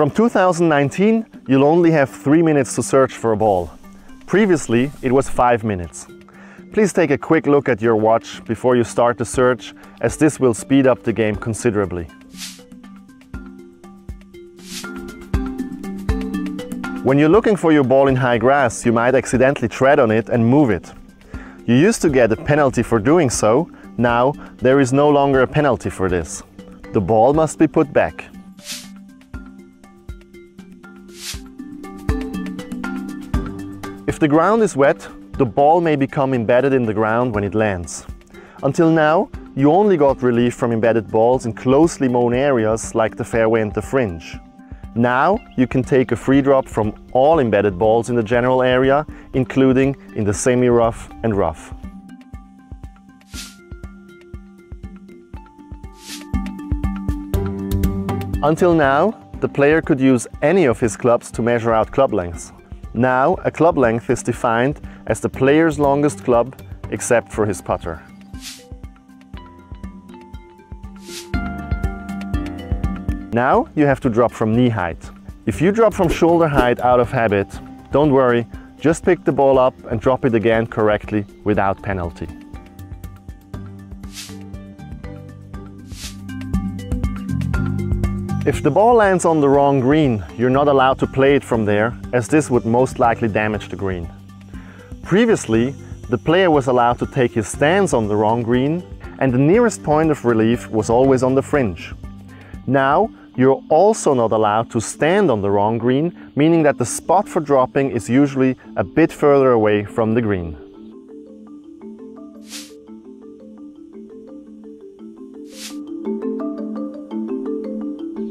From 2019, you'll only have three minutes to search for a ball. Previously, it was five minutes. Please take a quick look at your watch before you start the search, as this will speed up the game considerably. When you're looking for your ball in high grass, you might accidentally tread on it and move it. You used to get a penalty for doing so, now there is no longer a penalty for this. The ball must be put back. If the ground is wet, the ball may become embedded in the ground when it lands. Until now, you only got relief from embedded balls in closely mown areas like the fairway and the fringe. Now you can take a free drop from all embedded balls in the general area, including in the semi-rough and rough. Until now, the player could use any of his clubs to measure out club lengths. Now, a club length is defined as the player's longest club, except for his putter. Now you have to drop from knee height. If you drop from shoulder height out of habit, don't worry, just pick the ball up and drop it again correctly without penalty. If the ball lands on the wrong green, you're not allowed to play it from there, as this would most likely damage the green. Previously, the player was allowed to take his stance on the wrong green, and the nearest point of relief was always on the fringe. Now, you're also not allowed to stand on the wrong green, meaning that the spot for dropping is usually a bit further away from the green.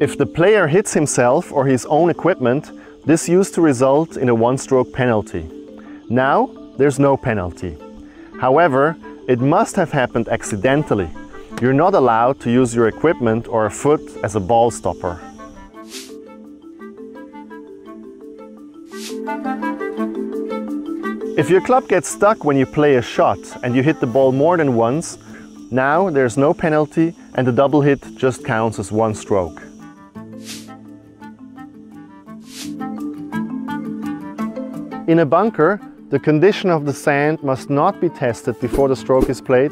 If the player hits himself or his own equipment, this used to result in a one-stroke penalty. Now, there's no penalty. However, it must have happened accidentally, you're not allowed to use your equipment or a foot as a ball stopper. If your club gets stuck when you play a shot and you hit the ball more than once, now there's no penalty and the double hit just counts as one stroke. In a bunker, the condition of the sand must not be tested before the stroke is played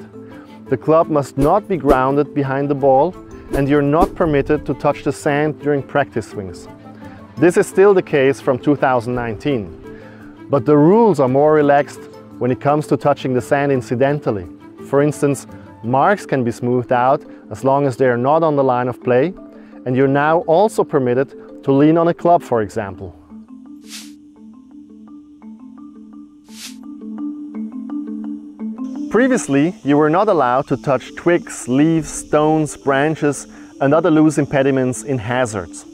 the club must not be grounded behind the ball and you're not permitted to touch the sand during practice swings. This is still the case from 2019. But the rules are more relaxed when it comes to touching the sand incidentally. For instance, marks can be smoothed out as long as they are not on the line of play and you're now also permitted to lean on a club, for example. Previously, you were not allowed to touch twigs, leaves, stones, branches and other loose impediments in hazards.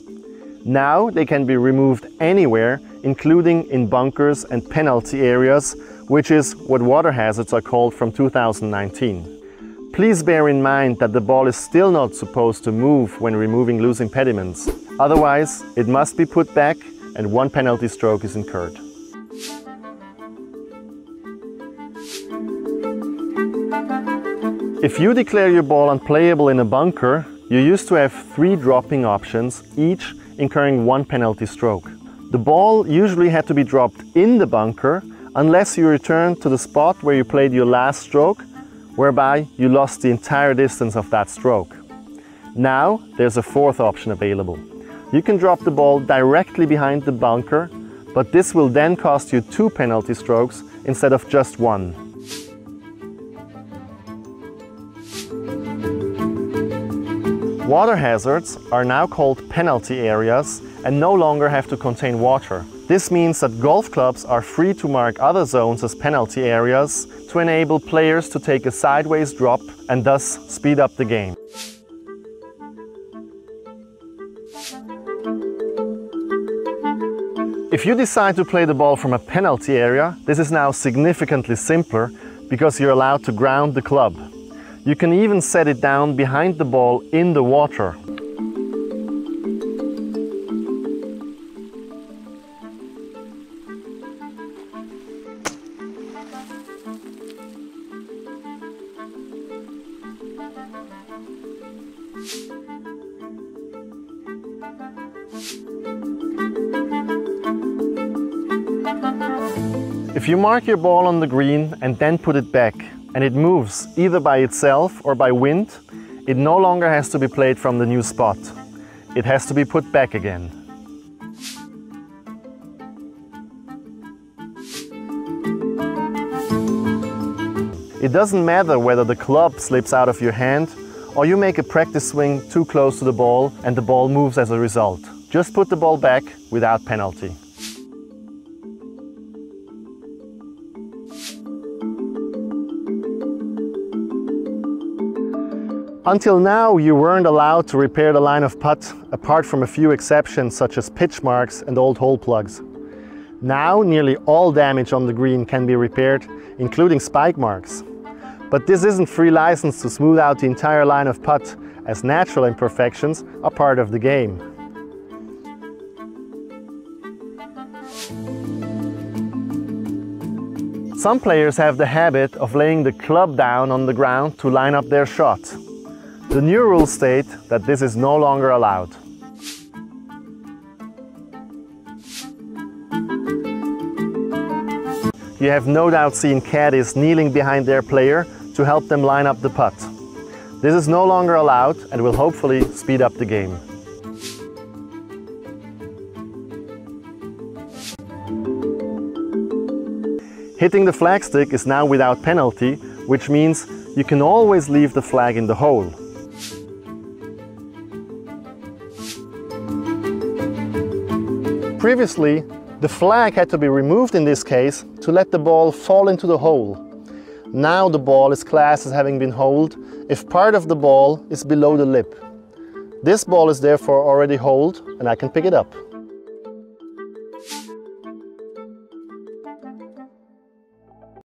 Now they can be removed anywhere, including in bunkers and penalty areas, which is what water hazards are called from 2019. Please bear in mind that the ball is still not supposed to move when removing loose impediments. Otherwise, it must be put back and one penalty stroke is incurred. If you declare your ball unplayable in a bunker, you used to have three dropping options, each incurring one penalty stroke. The ball usually had to be dropped in the bunker unless you returned to the spot where you played your last stroke, whereby you lost the entire distance of that stroke. Now there's a fourth option available. You can drop the ball directly behind the bunker, but this will then cost you two penalty strokes instead of just one. Water hazards are now called penalty areas and no longer have to contain water. This means that golf clubs are free to mark other zones as penalty areas to enable players to take a sideways drop and thus speed up the game. If you decide to play the ball from a penalty area, this is now significantly simpler because you're allowed to ground the club. You can even set it down behind the ball in the water. If you mark your ball on the green and then put it back, and it moves either by itself or by wind, it no longer has to be played from the new spot. It has to be put back again. It doesn't matter whether the club slips out of your hand or you make a practice swing too close to the ball and the ball moves as a result. Just put the ball back without penalty. Until now, you weren't allowed to repair the line of putt, apart from a few exceptions such as pitch marks and old hole plugs. Now, nearly all damage on the green can be repaired, including spike marks. But this isn't free license to smooth out the entire line of putt, as natural imperfections are part of the game. Some players have the habit of laying the club down on the ground to line up their shot. The new rules state that this is no longer allowed. You have no doubt seen caddies kneeling behind their player to help them line up the putt. This is no longer allowed and will hopefully speed up the game. Hitting the flagstick is now without penalty, which means you can always leave the flag in the hole. Previously, the flag had to be removed in this case to let the ball fall into the hole. Now the ball is classed as having been holed if part of the ball is below the lip. This ball is therefore already holed and I can pick it up.